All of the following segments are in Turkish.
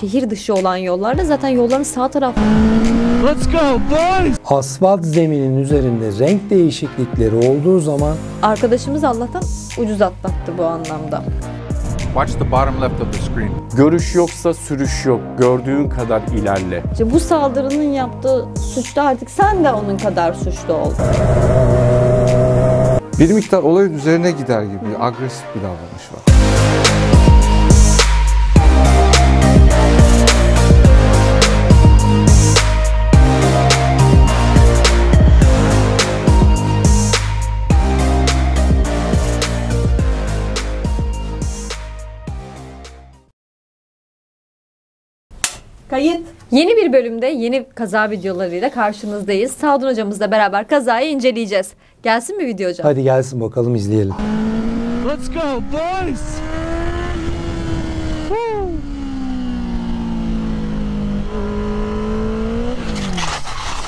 şehir dışı olan yollarda zaten yolların sağ tarafı Let's go, boys! Asfalt zeminin üzerinde renk değişiklikleri olduğu zaman arkadaşımız Allah'tan ucuz atlattı bu anlamda. Watch the bottom left of the screen. Görüş yoksa sürüş yok. Gördüğün kadar ilerle. İşte bu saldırının yaptığı suçta artık sen de onun kadar suçlu oldun. Bir miktar olayın üzerine gider gibi agresif bir davranış var. Kayıt. Yeni bir bölümde yeni kaza videolarıyla karşınızdayız. Sadun hocamızla beraber kazayı inceleyeceğiz. Gelsin mi video hocam? hadi gelsin bakalım izleyelim. Let's go, boys!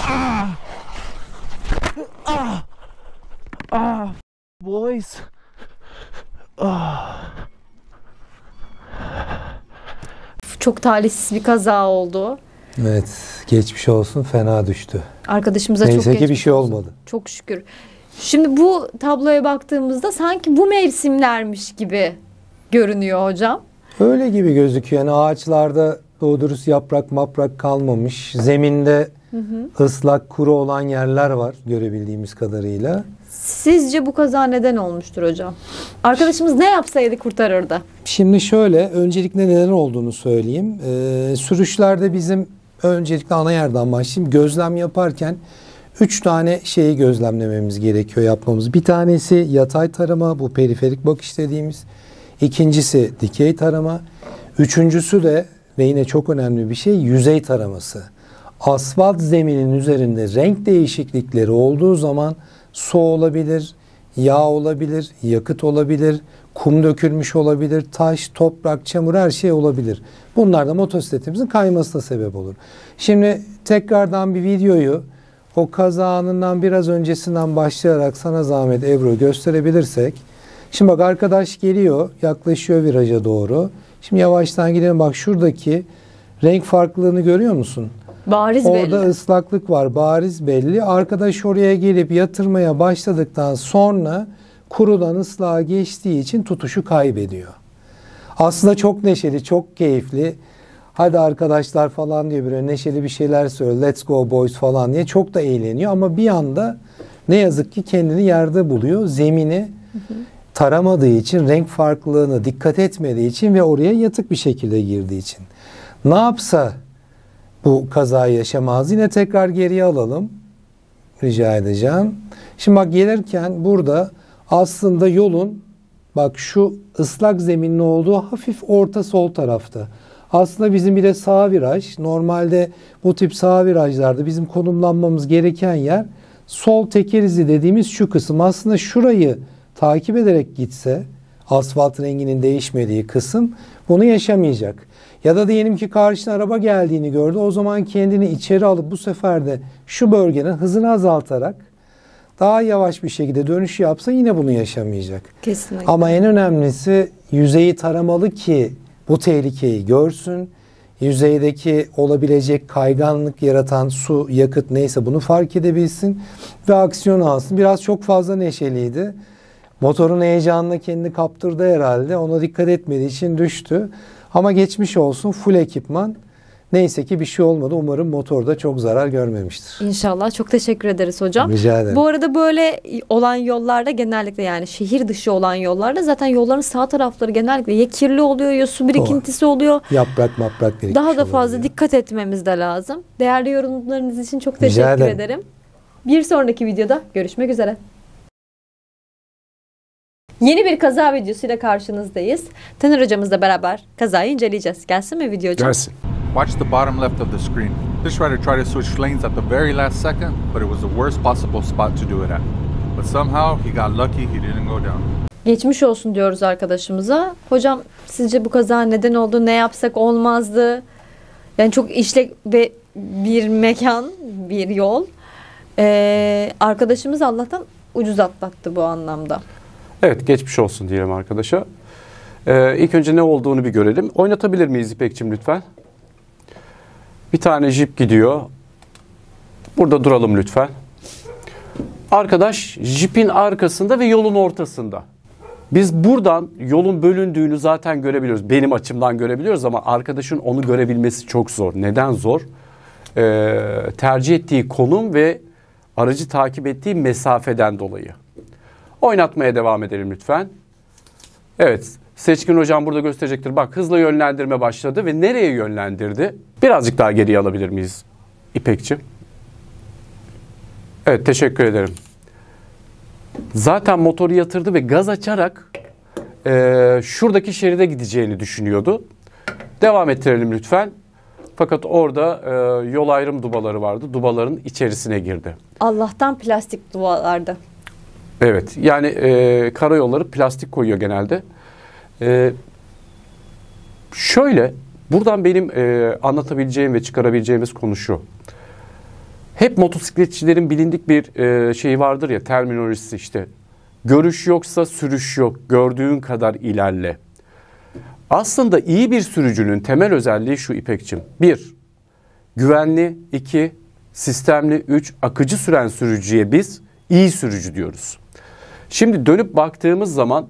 Ah! Ah! Ah! Boys! Çok talihsiz bir kaza oldu. Evet geçmiş olsun fena düştü. Arkadaşımıza çok Neyse ki bir geçmiş şey olsun. olmadı. Çok şükür. Şimdi bu tabloya baktığımızda sanki bu mevsimlermiş gibi görünüyor hocam. Öyle gibi gözüküyor. Yani ağaçlarda doğru dürüst yaprak maprak kalmamış. Zeminde ıslak kuru olan yerler var görebildiğimiz kadarıyla. Sizce bu kaza neden olmuştur hocam? Arkadaşımız ne yapsaydı kurtarırdı? Şimdi şöyle öncelikle neden olduğunu söyleyeyim. Ee, sürüşlerde bizim öncelikle ana yerden başlayayım. Gözlem yaparken üç tane şeyi gözlemlememiz gerekiyor yapmamız. Bir tanesi yatay tarama bu periferik bakış dediğimiz. İkincisi dikey tarama. Üçüncüsü de ve yine çok önemli bir şey yüzey taraması. Asfalt zeminin üzerinde renk değişiklikleri olduğu zaman su olabilir, yağ olabilir, yakıt olabilir, kum dökülmüş olabilir, taş, toprak, çamur her şey olabilir. Bunlar da motosikletimizin kaymasına sebep olur. Şimdi tekrardan bir videoyu o kaza anından biraz öncesinden başlayarak sana zahmet Ebru gösterebilirsek. Şimdi bak arkadaş geliyor, yaklaşıyor viraja doğru. Şimdi yavaştan gidelim. Bak şuradaki renk farklılığını görüyor musun? Bariz Orada belli. ıslaklık var bariz belli. Arkadaş oraya gelip yatırmaya başladıktan sonra kurudan ıslığa geçtiği için tutuşu kaybediyor. Aslında çok neşeli, çok keyifli. Hadi arkadaşlar falan diye böyle neşeli bir şeyler söylüyor. Let's go boys falan diye çok da eğleniyor ama bir anda ne yazık ki kendini yerde buluyor. Zemini taramadığı için, renk farklılığına dikkat etmediği için ve oraya yatık bir şekilde girdiği için. Ne yapsa bu kazayı yaşamaz. Yine tekrar geriye alalım. Rica edeceğim. Şimdi bak gelirken burada aslında yolun bak şu ıslak zeminli olduğu hafif orta sol tarafta. Aslında bizim bir de sağ viraj. Normalde bu tip sağ virajlarda bizim konumlanmamız gereken yer sol teker izi dediğimiz şu kısım. Aslında şurayı takip ederek gitse asfalt renginin değişmediği kısım bunu yaşamayacak. Ya da diyelim ki karşına araba geldiğini gördü. O zaman kendini içeri alıp bu sefer de şu bölgenin hızını azaltarak daha yavaş bir şekilde dönüş yapsa yine bunu yaşamayacak. Kesinlikle. Ama en önemlisi yüzeyi taramalı ki bu tehlikeyi görsün. Yüzeydeki olabilecek kayganlık yaratan su, yakıt neyse bunu fark edebilsin ve aksiyon alsın. Biraz çok fazla neşeliydi. Motorun heyecanına kendini kaptırdı herhalde. Ona dikkat etmediği için düştü. Ama geçmiş olsun full ekipman. Neyse ki bir şey olmadı. Umarım motorda çok zarar görmemiştir. İnşallah. Çok teşekkür ederiz hocam. Rica ederim. Bu arada böyle olan yollarda genellikle yani şehir dışı olan yollarda zaten yolların sağ tarafları genellikle ya kirli oluyor ya su birikintisi oluyor. Yaprak maprak birikmiş Daha da fazla olabilir. dikkat etmemiz de lazım. Değerli yorumlarınız için çok Rica teşekkür ederim. ederim. Bir sonraki videoda görüşmek üzere. Yeni bir kaza videosuyla karşınızdayız. Taner hocamızla beraber kazayı inceleyeceğiz. Gelsin mi video hocam? Gelsin. Watch the bottom left of the screen. This rider tried to switch lanes at the very last second, but it was the worst possible spot to do it at. But somehow he got lucky he didn't go down. Geçmiş olsun diyoruz arkadaşımıza. Hocam sizce bu kaza neden oldu? Ne yapsak olmazdı? Yani çok işlek ve bir mekan, bir yol. Ee, arkadaşımız Allah'tan ucuz atlattı bu anlamda. Evet geçmiş olsun diyelim arkadaşa. Ee, ilk önce ne olduğunu bir görelim. Oynatabilir miyiz İpekçim lütfen? Bir tane jip gidiyor. Burada duralım lütfen. Arkadaş jipin arkasında ve yolun ortasında. Biz buradan yolun bölündüğünü zaten görebiliyoruz. Benim açımdan görebiliyoruz ama arkadaşın onu görebilmesi çok zor. Neden zor? Ee, tercih ettiği konum ve aracı takip ettiği mesafeden dolayı. Oynatmaya devam edelim lütfen. Evet, Seçkin hocam burada gösterecektir. Bak hızla yönlendirme başladı ve nereye yönlendirdi? Birazcık daha geriye alabilir miyiz İpekçi? Evet, teşekkür ederim. Zaten motoru yatırdı ve gaz açarak eee, şuradaki şeride gideceğini düşünüyordu. Devam ettirelim lütfen. Fakat orada eee, yol ayrım dubaları vardı. Dubaların içerisine girdi. Allah'tan plastik duvarlarda. Evet yani e, karayolları plastik koyuyor genelde. E, şöyle buradan benim e, anlatabileceğim ve çıkarabileceğimiz konu şu. Hep motosikletçilerin bilindik bir e, şeyi vardır ya terminolojisi işte. Görüş yoksa sürüş yok. Gördüğün kadar ilerle. Aslında iyi bir sürücünün temel özelliği şu İpekçim. Bir, güvenli. iki sistemli. Üç, akıcı süren sürücüye biz iyi sürücü diyoruz. Şimdi dönüp baktığımız zaman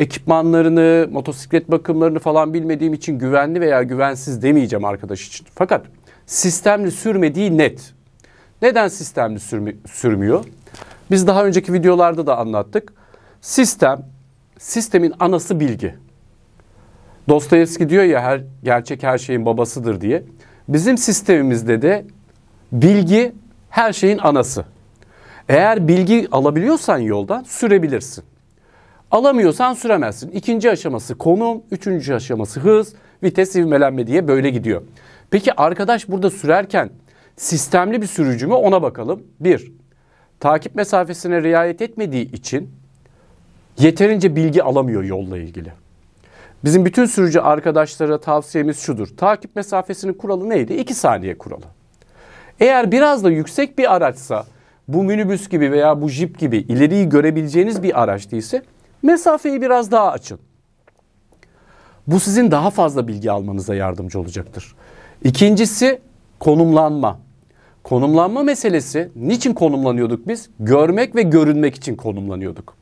ekipmanlarını, motosiklet bakımlarını falan bilmediğim için güvenli veya güvensiz demeyeceğim arkadaş için. Fakat sistemli sürmediği net. Neden sistemli sürmü- sürmüyor? Biz daha önceki videolarda da anlattık. Sistem, sistemin anası bilgi. Dostoyevski diyor ya her gerçek her şeyin babasıdır diye. Bizim sistemimizde de bilgi her şeyin anası. Eğer bilgi alabiliyorsan yoldan sürebilirsin. Alamıyorsan süremezsin. İkinci aşaması konum, üçüncü aşaması hız, vites ivmelenme diye böyle gidiyor. Peki arkadaş burada sürerken sistemli bir sürücü mü ona bakalım. Bir, takip mesafesine riayet etmediği için yeterince bilgi alamıyor yolla ilgili. Bizim bütün sürücü arkadaşlara tavsiyemiz şudur. Takip mesafesinin kuralı neydi? 2 saniye kuralı. Eğer biraz da yüksek bir araçsa bu minibüs gibi veya bu jip gibi ileriyi görebileceğiniz bir araç değilse mesafeyi biraz daha açın. Bu sizin daha fazla bilgi almanıza yardımcı olacaktır. İkincisi konumlanma. Konumlanma meselesi niçin konumlanıyorduk biz? Görmek ve görünmek için konumlanıyorduk.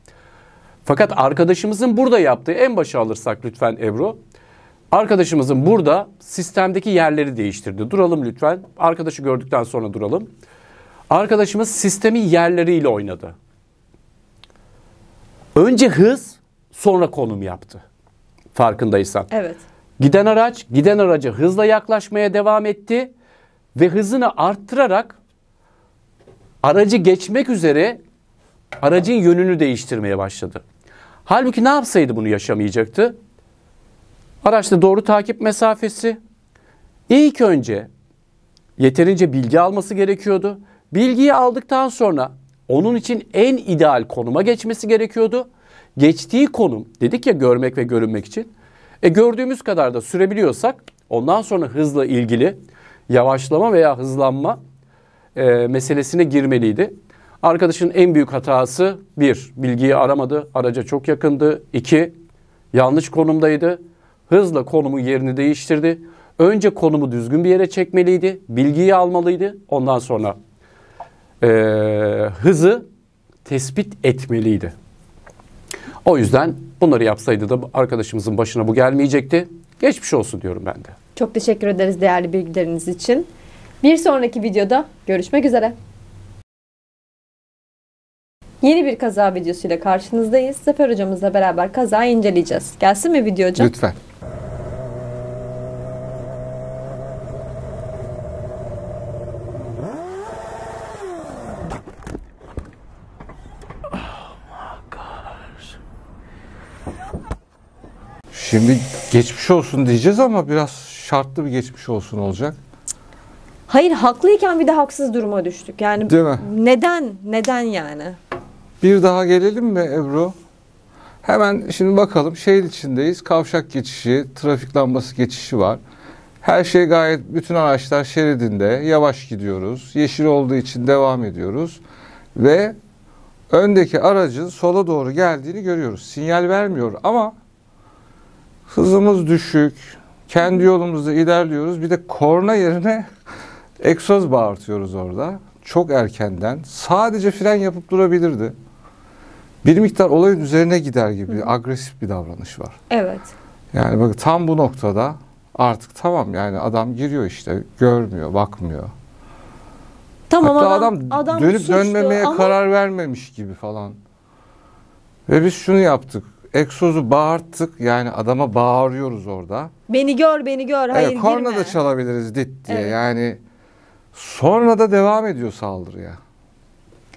Fakat arkadaşımızın burada yaptığı en başa alırsak lütfen Ebru. Arkadaşımızın burada sistemdeki yerleri değiştirdi. Duralım lütfen. Arkadaşı gördükten sonra duralım. Arkadaşımız sistemin yerleriyle oynadı. Önce hız, sonra konum yaptı. Farkındaysan. Evet. Giden araç, giden araca hızla yaklaşmaya devam etti ve hızını arttırarak aracı geçmek üzere aracın yönünü değiştirmeye başladı. Halbuki ne yapsaydı bunu yaşamayacaktı? Araçta doğru takip mesafesi. İlk önce yeterince bilgi alması gerekiyordu. Bilgiyi aldıktan sonra onun için en ideal konuma geçmesi gerekiyordu. Geçtiği konum dedik ya görmek ve görünmek için. E gördüğümüz kadar da sürebiliyorsak ondan sonra hızla ilgili yavaşlama veya hızlanma e, meselesine girmeliydi. Arkadaşın en büyük hatası bir, bilgiyi aramadı, araca çok yakındı. İki, yanlış konumdaydı. Hızla konumu yerini değiştirdi. Önce konumu düzgün bir yere çekmeliydi, bilgiyi almalıydı. Ondan sonra e, hızı tespit etmeliydi. O yüzden bunları yapsaydı da arkadaşımızın başına bu gelmeyecekti. Geçmiş olsun diyorum ben de. Çok teşekkür ederiz değerli bilgileriniz için. Bir sonraki videoda görüşmek üzere. Yeni bir kaza videosuyla karşınızdayız. Zafer hocamızla beraber kazayı inceleyeceğiz. Gelsin mi video hocam? Lütfen. Şimdi geçmiş olsun diyeceğiz ama biraz şartlı bir geçmiş olsun olacak. Hayır haklıyken bir de haksız duruma düştük. Yani Değil mi? neden? Neden yani? Bir daha gelelim mi Ebru? Hemen şimdi bakalım şehir içindeyiz. Kavşak geçişi, trafik lambası geçişi var. Her şey gayet bütün araçlar şeridinde. Yavaş gidiyoruz. Yeşil olduğu için devam ediyoruz. Ve öndeki aracın sola doğru geldiğini görüyoruz. Sinyal vermiyor ama hızımız düşük. Kendi yolumuzda ilerliyoruz. Bir de korna yerine Egzoz bağırtıyoruz orada. Çok erkenden. Sadece fren yapıp durabilirdi. Bir miktar olayın üzerine gider gibi agresif bir davranış var. Evet. Yani bak tam bu noktada artık tamam yani adam giriyor işte görmüyor, bakmıyor. Tamam Hatta adam, adam, adam dönüp dönmemeye ama karar vermemiş gibi falan. Ve biz şunu yaptık. Egzozu bağırttık. Yani adama bağırıyoruz orada. beni gör beni gör hayır evet, korna girme. da çalabiliriz dit diye. Evet. Yani sonra da devam ediyor saldırıya.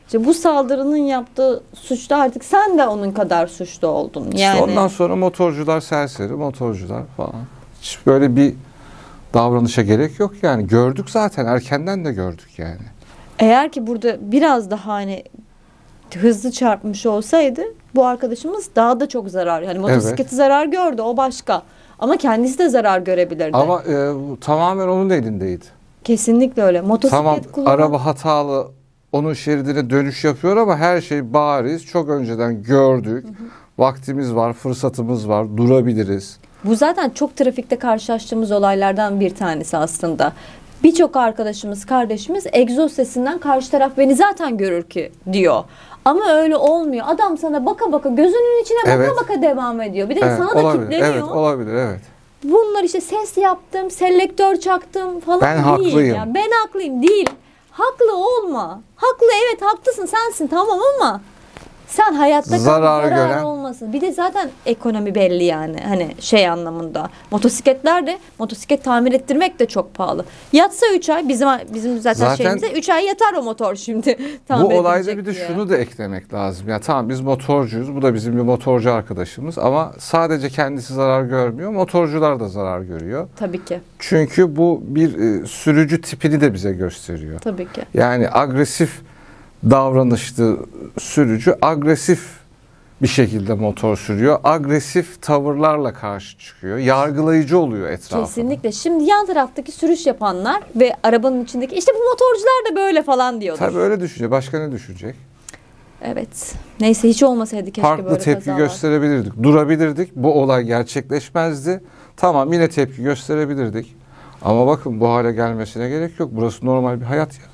İşte bu saldırının yaptığı suçta artık sen de onun kadar suçlu oldun. İşte Yani ondan sonra motorcular serseri, motorcular falan. Hiç böyle bir davranışa gerek yok yani. Gördük zaten erkenden de gördük yani. eğer ki burada biraz daha hani hızlı çarpmış olsaydı bu arkadaşımız daha da çok zarar. Yani motosikleti zarar gördü o başka. Ama kendisi de zarar görebilirdi. Ama e, tamamen onun elindeydi. Kesinlikle öyle. Motosiklet Tamam kullanan araba hatalı onun şeridine dönüş yapıyor ama her şey bariz. Çok önceden gördük. Vaktimiz var, fırsatımız var, durabiliriz. Bu zaten çok trafikte karşılaştığımız olaylardan bir tanesi aslında. Birçok arkadaşımız, kardeşimiz egzoz sesinden karşı taraf beni zaten görür ki diyor. Ama öyle olmuyor. Adam sana baka baka gözünün içine baka Evet. baka devam ediyor. Bir de Evet, sana da olabilir. kilitleniyor. Evet, olabilir. Evet. Bunlar işte ses yaptım, selektör çaktım falan Ben değil. haklıyım. Yani ben haklıyım değil. Haklı olma. Haklı evet haklısın sensin tamam ama sen hayatta kal, Zararı zarar gören- olmasın. Bir de zaten ekonomi belli yani hani şey anlamında. Motosikletler de motosiklet tamir ettirmek de çok pahalı. Yatsa 3 ay bizim bizim zaten, Zaten- şeyimize 3 ay yatar o motor şimdi. tamir Bu olayda bir de diye. şunu da eklemek lazım. Ya tamam biz motorcuyuz. Bu da bizim bir motorcu arkadaşımız ama sadece kendisi zarar görmüyor. Motorcular da zarar görüyor. Tabii ki. Çünkü bu bir e, sürücü tipini de bize gösteriyor. Tabii ki. Yani agresif davranışlı sürücü agresif bir şekilde motor sürüyor. Agresif tavırlarla karşı çıkıyor. Yargılayıcı oluyor etrafına. Kesinlikle. Şimdi yan taraftaki sürüş yapanlar ve arabanın içindeki işte bu motorcular da böyle falan diyordur. Tabii öyle düşünecek. Başka ne düşünecek? Evet. Neyse hiç olmasaydı keşke Farklı böyle tepki kazalar. gösterebilirdik. Durabilirdik. Bu olay gerçekleşmezdi. Tamam yine tepki gösterebilirdik. Ama bakın bu hale gelmesine gerek yok. Burası normal bir hayat ya.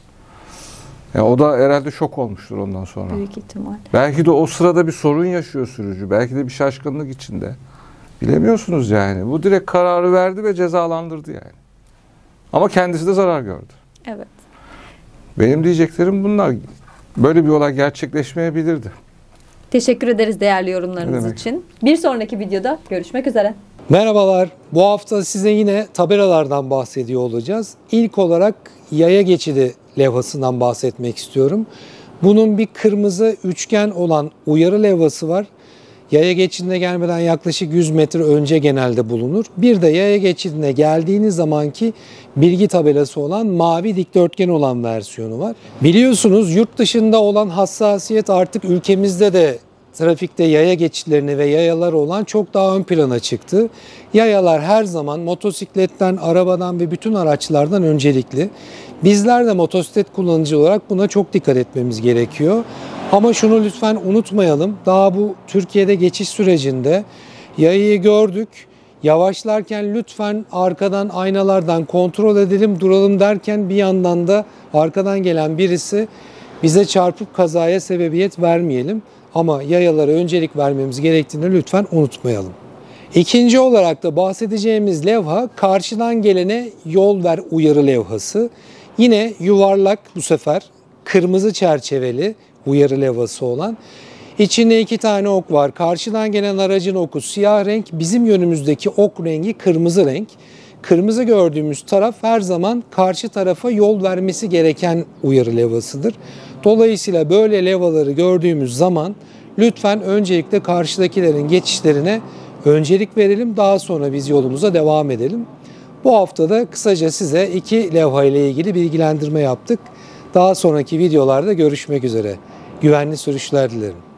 Ya o da herhalde şok olmuştur ondan sonra. Büyük ihtimal. Belki de o sırada bir sorun yaşıyor sürücü. Belki de bir şaşkınlık içinde. Bilemiyorsunuz yani. Bu direkt kararı verdi ve cezalandırdı yani. Ama kendisi de zarar gördü. Evet. Benim diyeceklerim bunlar. Böyle bir olay gerçekleşmeyebilirdi. Teşekkür ederiz değerli yorumlarınız için. Bir sonraki videoda görüşmek üzere. Merhabalar. Bu hafta size yine tabelalardan bahsediyor olacağız. İlk olarak yaya geçidi levhasından bahsetmek istiyorum. Bunun bir kırmızı üçgen olan uyarı levhası var. Yaya geçidine gelmeden yaklaşık 100 metre önce genelde bulunur. Bir de yaya geçidine geldiğiniz zamanki bilgi tabelası olan mavi dikdörtgen olan versiyonu var. Biliyorsunuz yurt dışında olan hassasiyet artık ülkemizde de trafikte yaya geçitlerini ve yayalar olan çok daha ön plana çıktı. Yayalar her zaman motosikletten, arabadan ve bütün araçlardan öncelikli. Bizler de motosiklet kullanıcı olarak buna çok dikkat etmemiz gerekiyor. Ama şunu lütfen unutmayalım. Daha bu Türkiye'de geçiş sürecinde yayayı gördük. Yavaşlarken lütfen arkadan aynalardan kontrol edelim, duralım derken bir yandan da arkadan gelen birisi bize çarpıp kazaya sebebiyet vermeyelim. Ama yayalara öncelik vermemiz gerektiğini lütfen unutmayalım. İkinci olarak da bahsedeceğimiz levha karşıdan gelene yol ver uyarı levhası. Yine yuvarlak bu sefer kırmızı çerçeveli uyarı levhası olan. İçinde iki tane ok var. Karşıdan gelen aracın oku siyah renk, bizim yönümüzdeki ok rengi kırmızı renk. Kırmızı gördüğümüz taraf her zaman karşı tarafa yol vermesi gereken uyarı levhasıdır. Dolayısıyla böyle levhaları gördüğümüz zaman lütfen öncelikle karşıdakilerin geçişlerine öncelik verelim. Daha sonra biz yolumuza devam edelim. Bu haftada kısaca size iki levha ile ilgili bilgilendirme yaptık. Daha sonraki videolarda görüşmek üzere. Güvenli sürüşler dilerim.